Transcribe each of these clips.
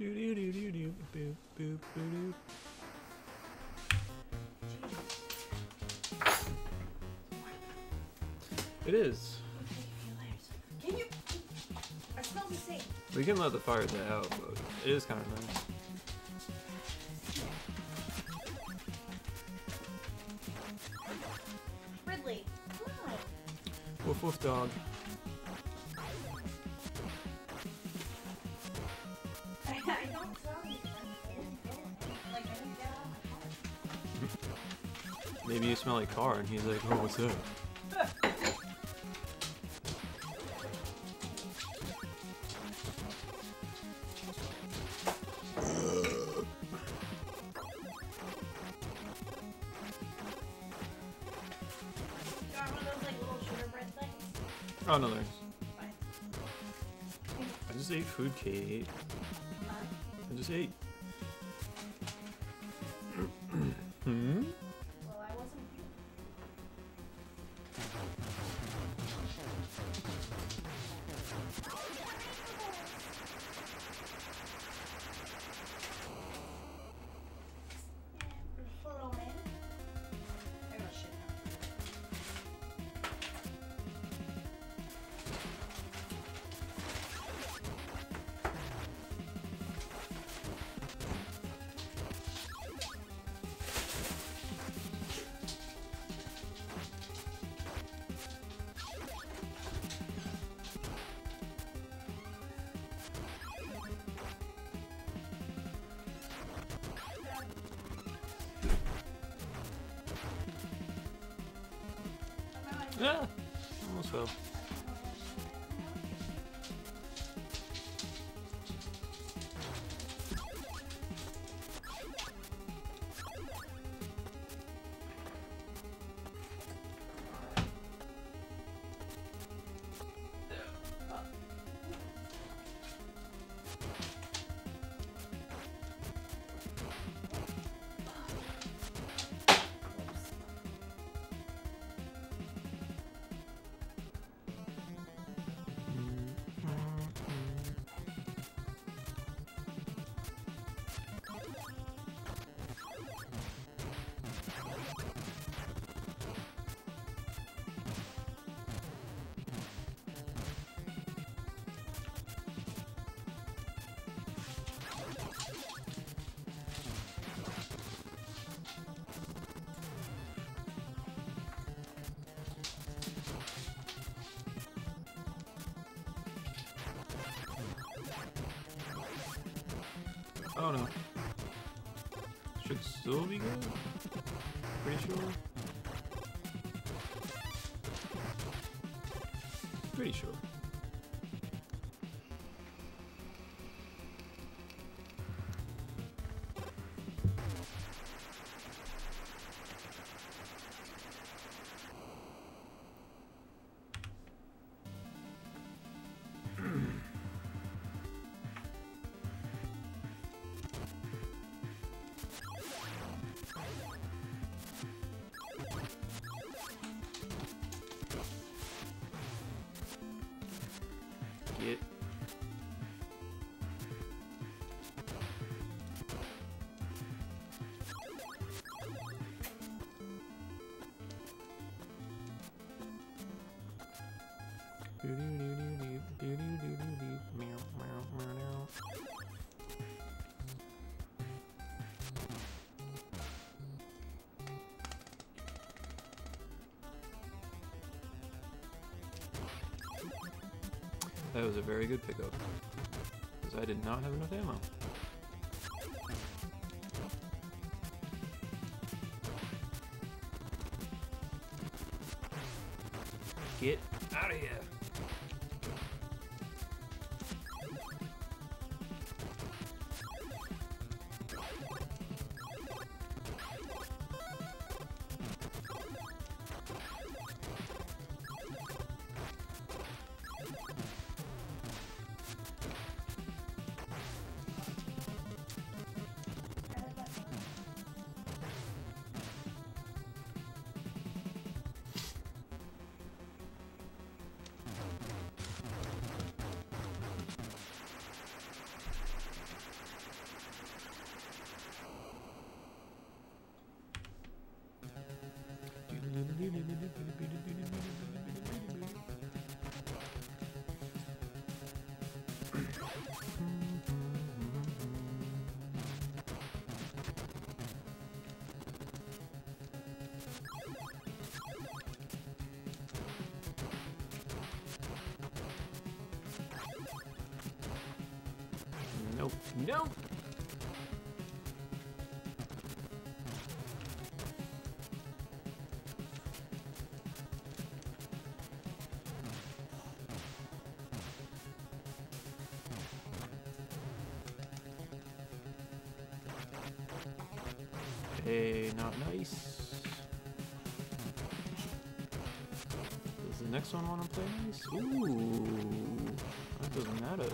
Boo, boo. It is. Can you? I smell the same. We can let the fire die out, but it is kind of nice. Ridley. Woof woof dog. Maybe you smell like car, and he's like, oh, what's things? Oh, no, there's. I just ate food, Kate. I just ate. Yeah. Almost fell. Oh no. Should still be good? Pretty sure? Pretty sure. That was a very good pickup. Because I did not have enough ammo. Get out of here! Nope. Nope. Eh, hey, not nice. Does the next one want to play nice? Ooh, that doesn't matter.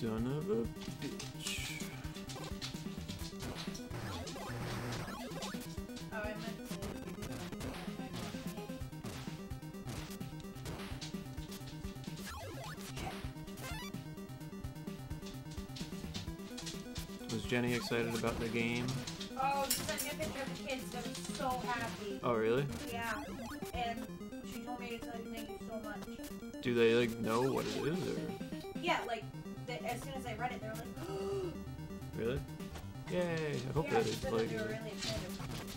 Son of a bitch. Oh, I meant. Was Jenny excited about the game? Oh, she sent me a picture of the kids that was so happy. Oh, really? Yeah. And she told me to tell you thank you so much. Do they like know what it is, or Yeah, like, the, as soon as I read it, they were like, really? Yay! I hope yeah, that is like. really.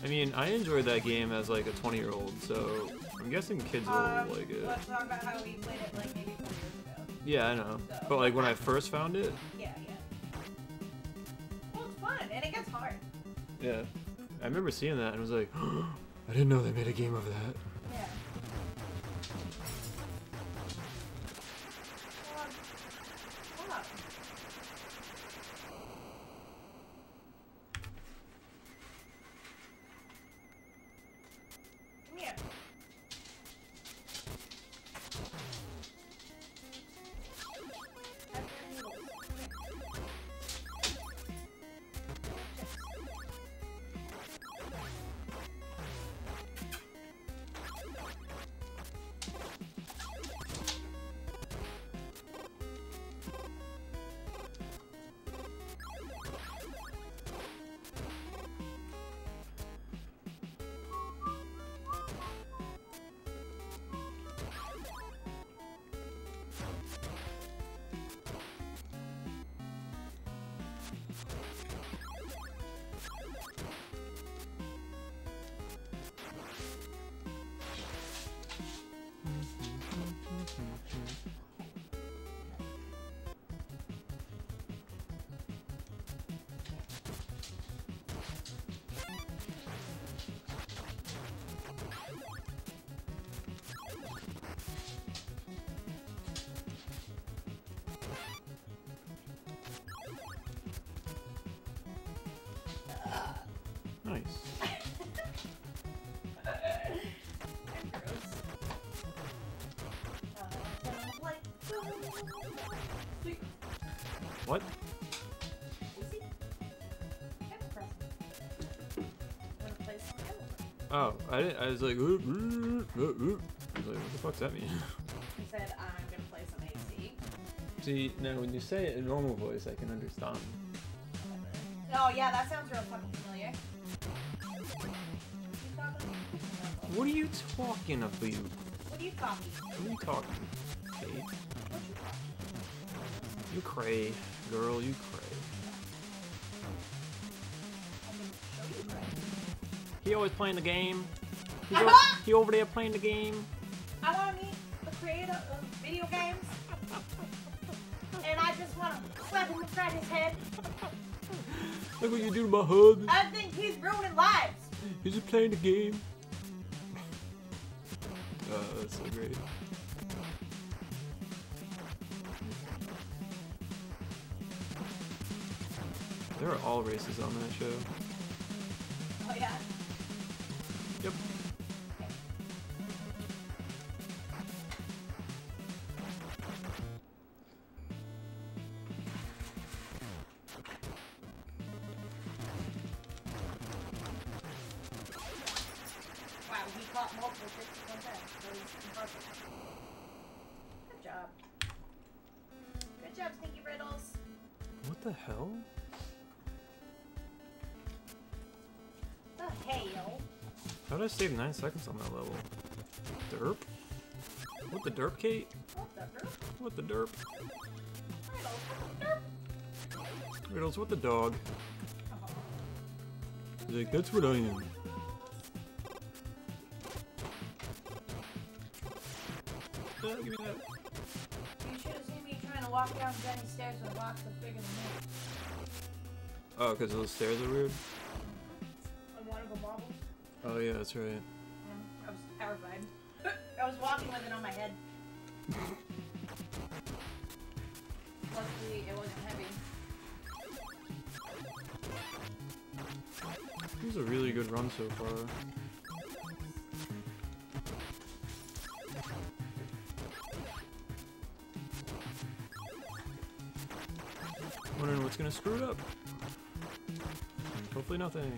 I mean, I enjoyed that game as like a 20 year old, so I'm guessing kids will Um, like it. let's talk about how we played it like maybe four years ago. Yeah, I know. But like when I first found it, Yeah, yeah. Well, it's fun, and it gets hard. yeah, I remember seeing that and was like, I didn't know they made a game of that. Press? Oh, I didn't. I was like, oop, oop, oop, oop. I was like, what the fuck's that mean? He said, I'm gonna play some AC. See, now when you say it in normal voice, I can understand. Oh, yeah, that sounds real fucking familiar. You talking? No. What are you talking about? What are you talking? What are you talking? What you cray, girl, you cray. I can show you right. He always playing the game. He's Uh-huh. o- he over there playing the game. I want to meet the creator of video games. And I just want to slap him upside his head. Look what you do to my hub. I think he's ruining lives. He's just playing the game. Uh, that's so great. There are all races on that show. Multiple fish at one time. That was impressive. Good job. Good job, Stinky Riddles. What the hell? Oh, the hell? How did I save 9 seconds on that level? Derp? What the derp, Kate? What the derp? What the derp? Riddles, what the derp? Riddles, what the dog? Oh. He's like, that's what I am. Give me that. You should have seen me trying to walk down Jenny's stairs when rocks was bigger than me. Oh, because those stairs are weird? And one of the bobbles. Oh, yeah, that's right. Yeah, I was terrified. I was walking with it on my head. Luckily, it wasn't heavy. This is a really good run so far. Wondering gonna screw it up. Hopefully nothing.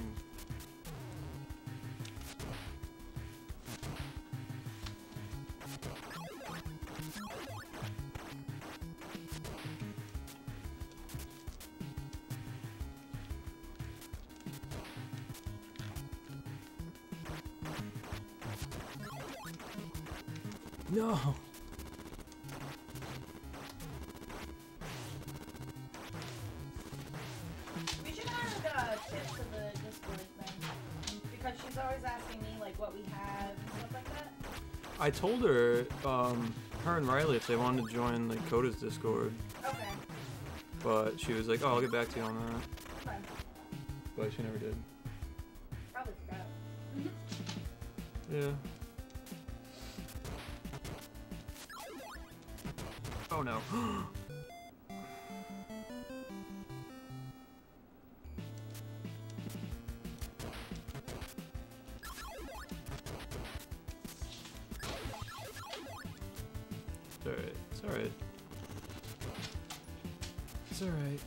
No. I told her, um, her and Riley, if they wanted to join like Coda's Discord, Okay. but she was like, "Oh, I'll get back to you on that," Okay. but she never did. Probably forgot. Yeah. Oh no. alright. It's alright.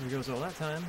Here goes all that time.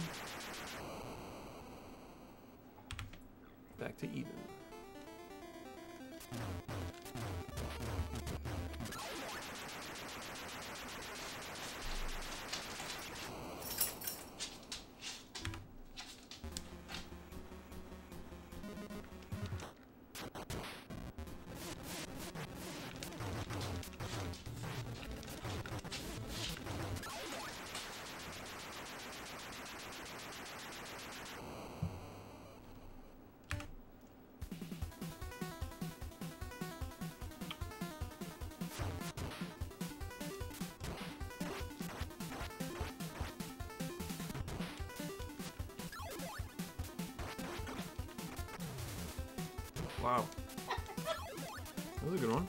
Wow. That was a good one.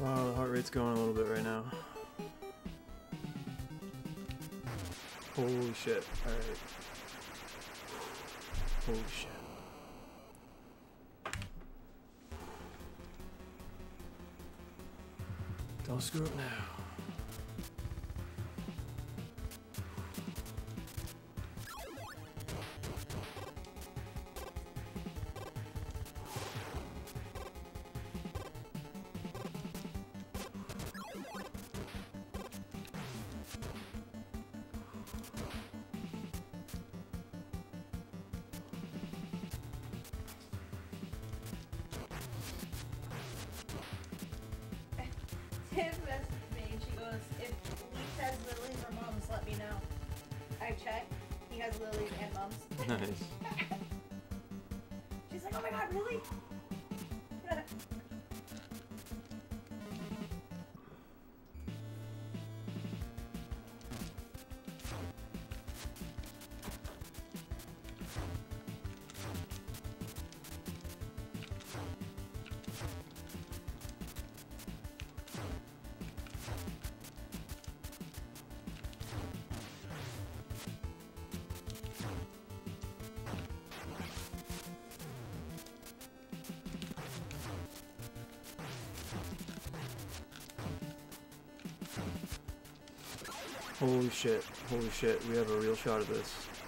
Wow, the heart rate's going a little bit right now. Holy shit. Alright. Holy shit. Don't screw up now. Tim messaged me and she goes, if Leaf has Lily's or Mom's, let me know. I checked. He has Lily's and mums. Nice. She's like, oh my god, really? Holy shit. Holy shit. We have a real shot of this.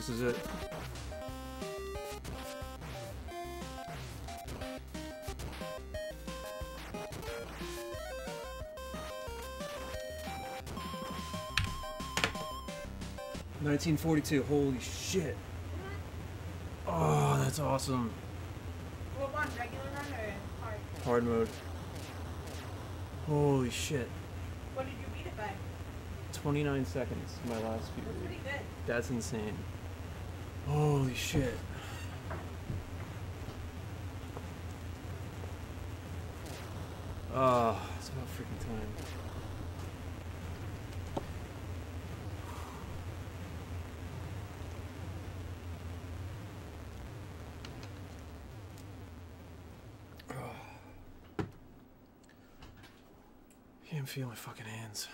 This is it. Nineteen forty-two. Holy shit! Oh, that's awesome. What one? Regular run or hard? Hard mode. Holy shit! What did you beat it by? Twenty-nine seconds. My last That's pretty good. That's insane. Holy shit. Oh, it's about freaking time. can't feel my fucking hands.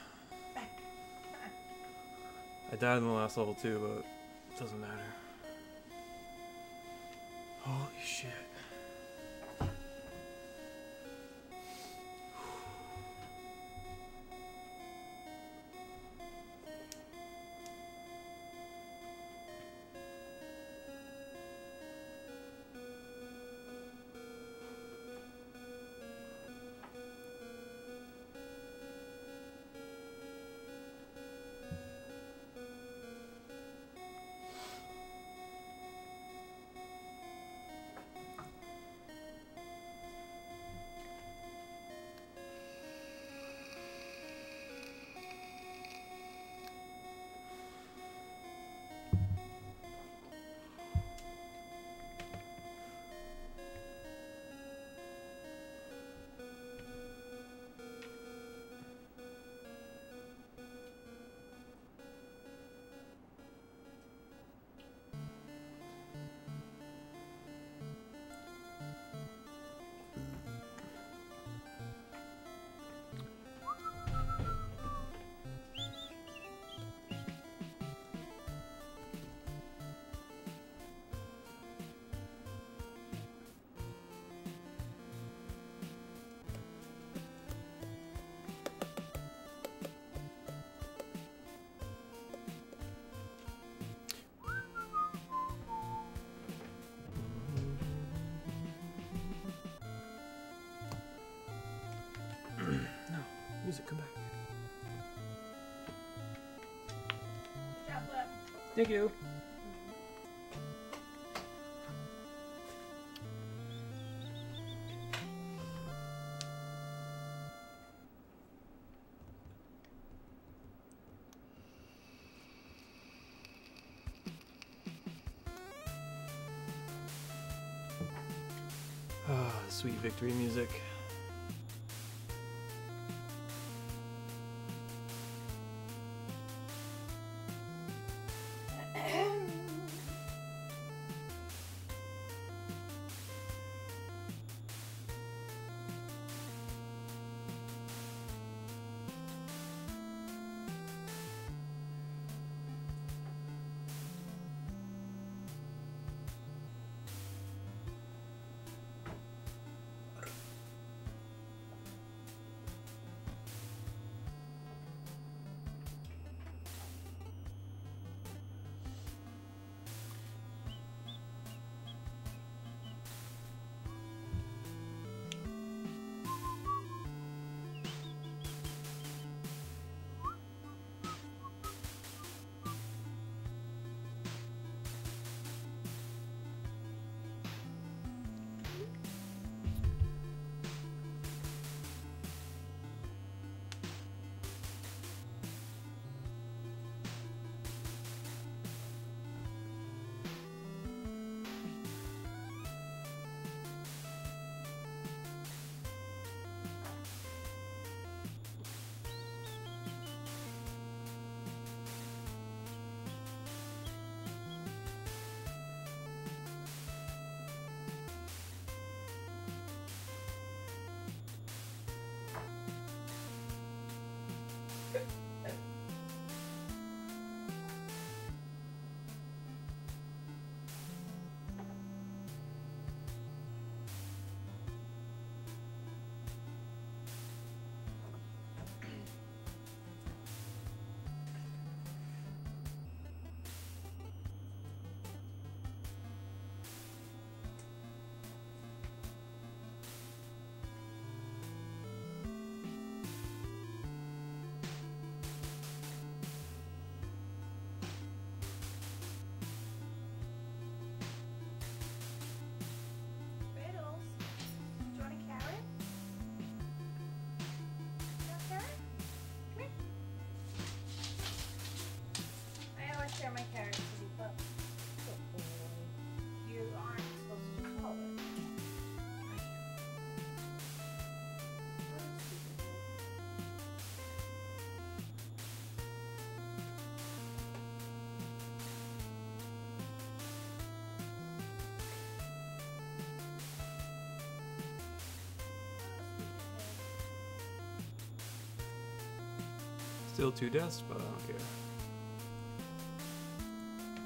I died in the last level too, but it doesn't matter. Holy shit. Music, come back. Thank you. Ah, sweet victory music. Still two deaths, but I don't care.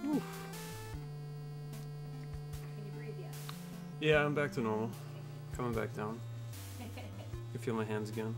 Oof. Can you breathe yet? Yeah, I'm back to normal. Coming back down. Okay. I can feel my hands again.